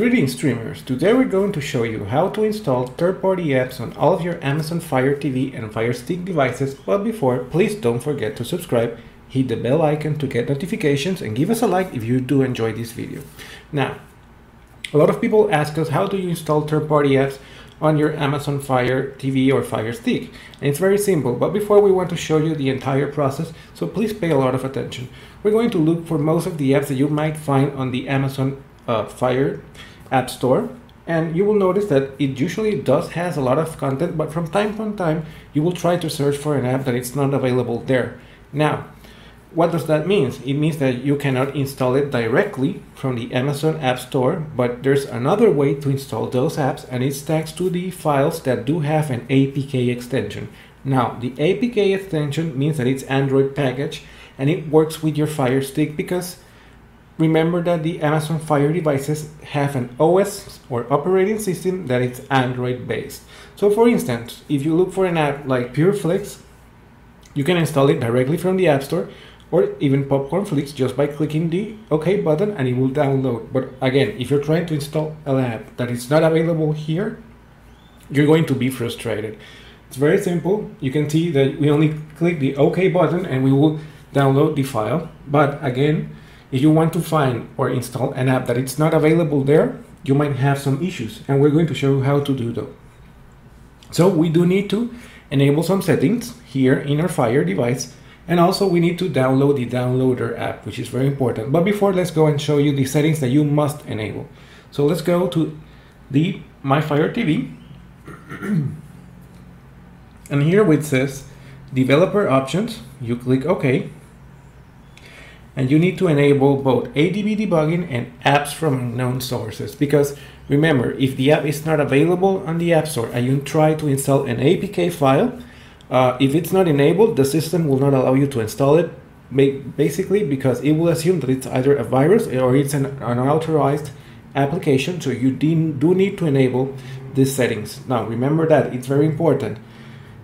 Greetings streamers, today we're going to show you how to install third-party apps on all of your Amazon Fire TV and Fire Stick devices, but before, please don't forget to subscribe, hit the bell icon to get notifications and give us a like if you do enjoy this video. Now, a lot of people ask us how do you install third-party apps on your Amazon Fire TV or Fire Stick. And it's very simple, but before we want to show you the entire process, so please pay a lot of attention. We're going to look for most of the apps that you might find on the Amazon uh, Fire App Store and you will notice that it usually does has a lot of content but from time to time you will try to search for an app that it's not available there. Now what does that mean? It means that you cannot install it directly from the Amazon App Store, but there's another way to install those apps and it's thanks to the files that do have an APK extension. Now, the APK extension means that it's Android package and it works with your Fire Stick because remember that the Amazon Fire devices have an OS or operating system that is Android based. So for instance, if you look for an app like PureFlix, you can install it directly from the App Store or even Popcorn Flix just by clicking the OK button and it will download. But again, if you're trying to install an app that is not available here, you're going to be frustrated. It's very simple. You can see that we only click the OK button and we will download the file. But again, if you want to find or install an app that it's not available there, you might have some issues and we're going to show you how to do that. So we do need to enable some settings here in our Fire device and also we need to download the downloader app which is very important. But before let's go and show you the settings that you must enable. So let's go to the My Fire TV and here it says developer options you click OK and you need to enable both ADB debugging and apps from unknown sources. Because remember if the app is not available on the App Store and you try to install an APK file uh, if it's not enabled the system will not allow you to install it. Basically because it will assume that it's either a virus or it's an unauthorized application. So you do need to enable these settings. Now remember that it's very important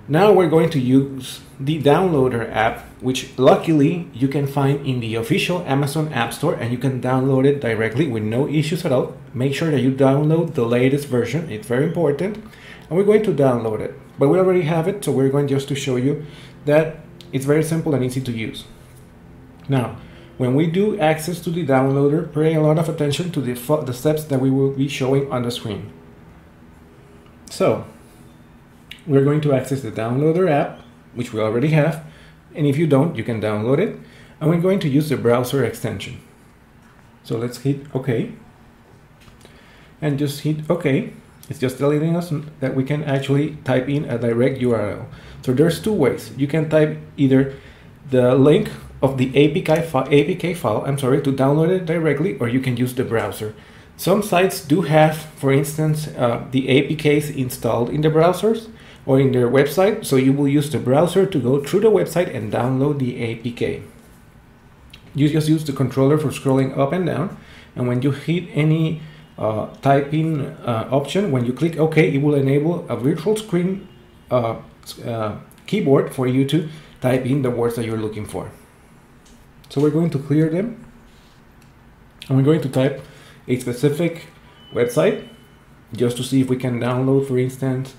now we're going to use the downloader app, which luckily you can find in the official Amazon App Store and you can download it directly with no issues at all. Make sure that you download the latest version, it's very important. And we're going to download it, but we already have it, so we're going just to show you that it's very simple and easy to use. Now, when we do access to the downloader, pay a lot of attention to the, the steps that we will be showing on the screen. So, we're going to access the downloader app, which we already have. And if you don't, you can download it. And we're going to use the browser extension. So let's hit OK. And just hit OK. It's just telling us that we can actually type in a direct URL. So there's two ways. You can type either the link of the APK, fi APK file, I'm sorry, to download it directly, or you can use the browser. Some sites do have, for instance, uh, the APKs installed in the browsers, or in their website. So you will use the browser to go through the website and download the APK. You just use the controller for scrolling up and down. And when you hit any uh, typing uh, option, when you click OK, it will enable a virtual screen uh, uh, keyboard for you to type in the words that you're looking for. So we're going to clear them. And we're going to type a specific website just to see if we can download, for instance,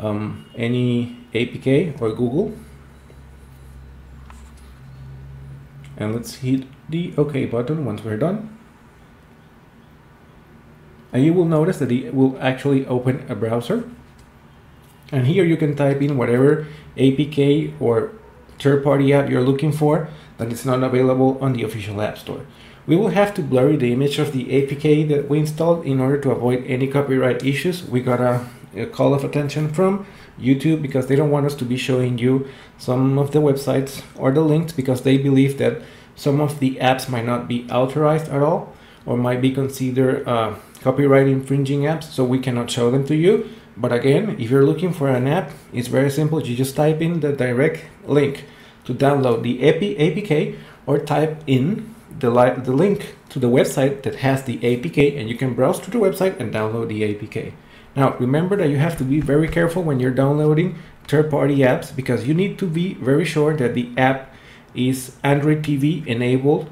um, any APK or Google. And let's hit the OK button once we're done. And you will notice that it will actually open a browser. And here you can type in whatever APK or third-party app you're looking for that is not available on the official App Store. We will have to blur the image of the APK that we installed in order to avoid any copyright issues. We got a a call of attention from YouTube because they don't want us to be showing you some of the websites or the links because they believe that some of the apps might not be authorized at all or might be considered uh, copyright infringing apps so we cannot show them to you but again if you're looking for an app it's very simple you just type in the direct link to download the APK or type in the, the link to the website that has the APK and you can browse to the website and download the APK. Now, remember that you have to be very careful when you're downloading third-party apps because you need to be very sure that the app is Android TV enabled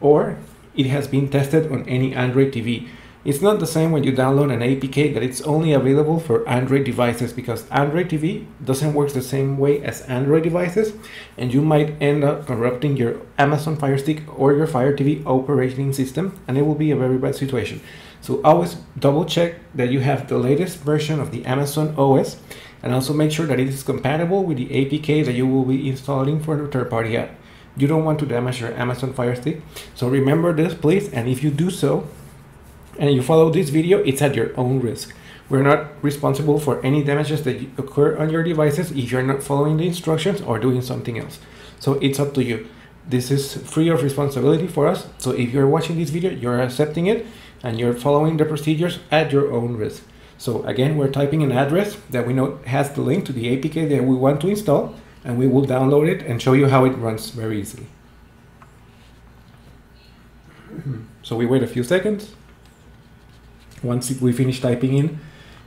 or it has been tested on any Android TV. It's not the same when you download an APK that it's only available for Android devices because Android TV doesn't work the same way as Android devices and you might end up corrupting your Amazon Fire Stick or your Fire TV operating system and it will be a very bad situation. So always double check that you have the latest version of the Amazon OS and also make sure that it is compatible with the APK that you will be installing for the third-party app. You don't want to damage your Amazon Fire Stick. So remember this please and if you do so, and you follow this video, it's at your own risk. We're not responsible for any damages that occur on your devices if you're not following the instructions or doing something else. So it's up to you. This is free of responsibility for us. So if you're watching this video, you're accepting it and you're following the procedures at your own risk. So again, we're typing an address that we know has the link to the APK that we want to install and we will download it and show you how it runs very easily. So we wait a few seconds once we finish typing in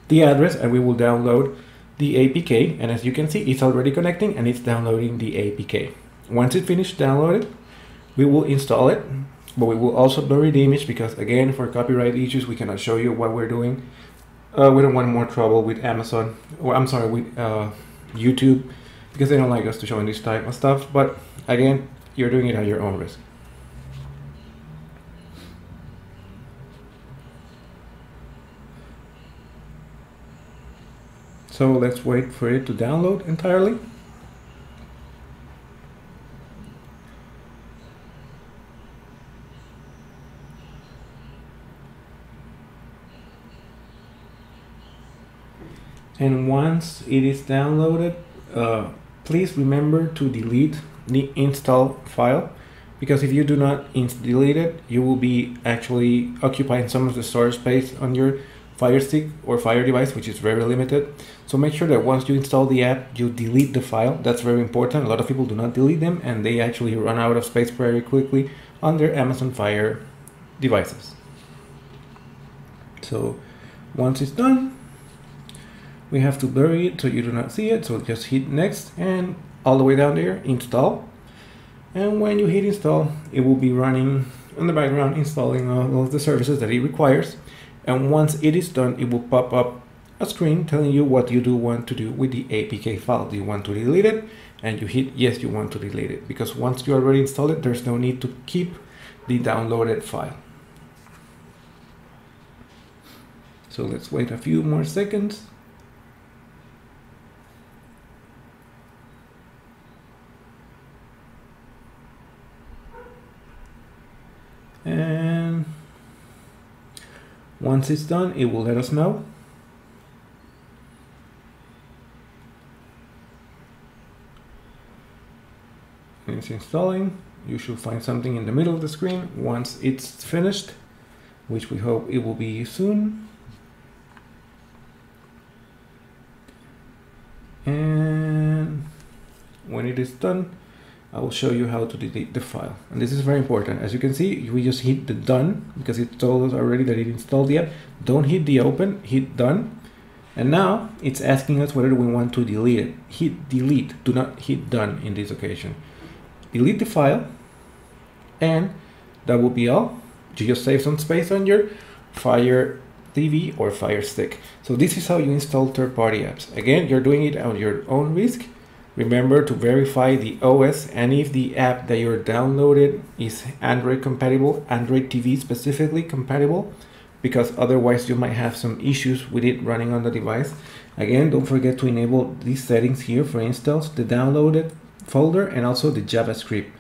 the address and we will download the APK and as you can see it's already connecting and it's downloading the APK. Once it finished downloading we will install it but we will also bury the image because again for copyright issues we cannot show you what we're doing. Uh, we don't want more trouble with Amazon or I'm sorry with uh, YouTube because they don't like us to showing this type of stuff but again you're doing it at your own risk. So let's wait for it to download entirely. And once it is downloaded, uh, please remember to delete the install file because if you do not delete it, you will be actually occupying some of the storage space on your Fire Stick or Fire device, which is very limited. So make sure that once you install the app, you delete the file. That's very important. A lot of people do not delete them and they actually run out of space very quickly on their Amazon Fire devices. So once it's done, we have to bury it so you do not see it. So just hit next and all the way down there, install. And when you hit install, it will be running in the background, installing all of the services that it requires and once it is done it will pop up a screen telling you what you do want to do with the APK file. Do you want to delete it? And you hit yes, you want to delete it because once you already installed it, there's no need to keep the downloaded file. So let's wait a few more seconds. And once it's done, it will let us know. It's installing. You should find something in the middle of the screen once it's finished, which we hope it will be soon. And when it is done, I will show you how to delete the file. And this is very important. As you can see, we just hit the done because it told us already that it installed the app. Don't hit the open, hit done. And now it's asking us whether we want to delete it. Hit delete, do not hit done in this occasion. Delete the file and that will be all. You just save some space on your Fire TV or Fire Stick. So this is how you install third-party apps. Again, you're doing it on your own risk Remember to verify the OS and if the app that you're downloaded is Android compatible, Android TV specifically compatible, because otherwise you might have some issues with it running on the device. Again, don't forget to enable these settings here for installs, the downloaded folder and also the JavaScript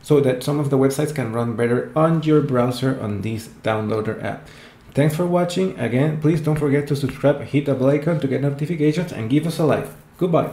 so that some of the websites can run better on your browser on this downloader app. Thanks for watching. Again, please don't forget to subscribe, hit the bell icon to get notifications and give us a like. Goodbye.